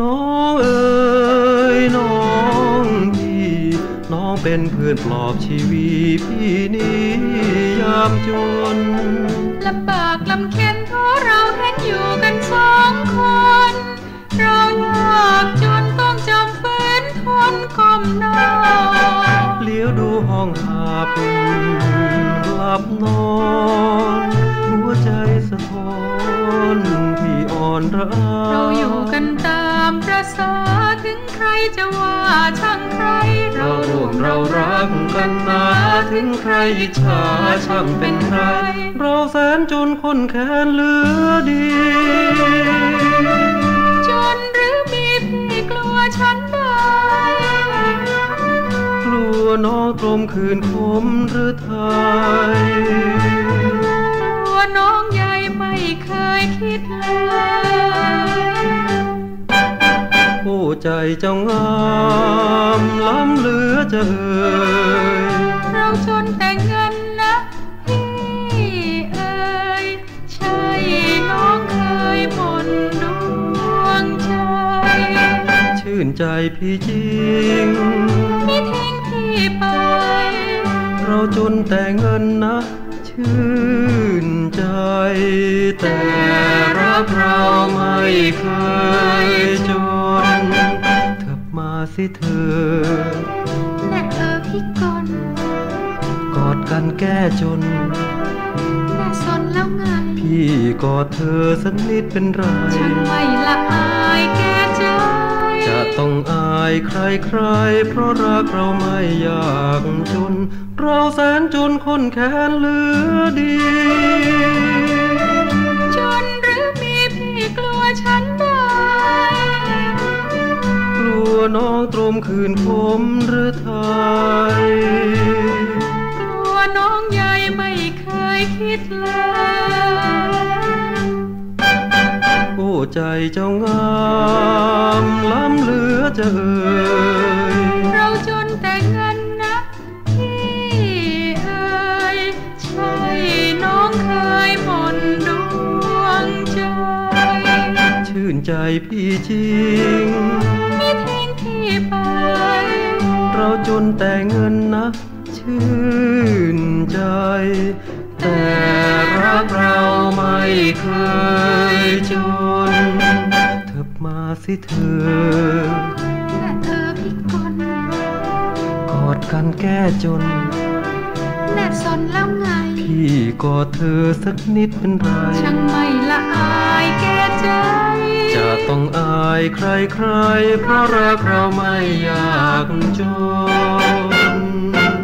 น้องเอ๋ยน้องพี่ น้องเป็นเพื่อนปลอบชีวีพี่นี้ยามจนลำบากลำเค็นเพราะเราเห็นอยู่กันสองคน เรายากจนต้องจำฝืนทนก้มหน้าเลี้ยวดูห้องหับหลับนอน หัวใจสะท้อนพี่อ่อนระอาเราอยู่กันตามประ สาถึงใครจะว่าช่างใคร เราร่วมเรารักกันนาถึงใครอิจฉาช่างเป็นใคร เราแสนจนคนแค้นเหลือดีจนหรือมีพี่กลัวฉันได้กลัวน้องกลมคืนคมหรือไทยกลัวน้องใหญ่ไม่เคยคิดเลย ใจเจ้างามล้ำเหลือจะเอ่ยเราจนแต่เงินนะพี่เอ๋ยใช่น้องเคยบ่นดวงใจ ชื่นใจพี่จริงไม่ทิ้งพี่ไป เราจนแต่เงินนะชื่นใจแต่รักเราไม่เคย สิเธอและเออพี่กลกอดกันแก้จนและสนแล้วไงพี่กอดเธอสักนิดเป็นไรช่างไม่ละอายแก่ใจ จะต้องอายใครใครๆเพราะรักเราไม่อยากจน เราแสนจนคนแค้นเหลือดี มคืนคมหรือไทยกลัวน้องใหญ่ไม่เคยคิดเลยโอ้ใจเจ้างามล้ำเหลือจะเอ่ยเราจนแต่เงินนะพี่เอ๋ยใช่น้องเคยบ่นดวงใจ ชื่นใจพี่จริง ไม่ทิ้งพี่ไป เราจนแต่เงินนะชื่นใจ แต่รักเราไม่เคยจน เถิบมาสิเธอและเออพี่กลกอดกันแก้จนและสนแล้วไง พี่กอดเธอสักนิดเป็นไร ช่างไม่ละอายแก่ใจจะ ต้องอายใครใครๆเพราะรักเราไม่อยากจน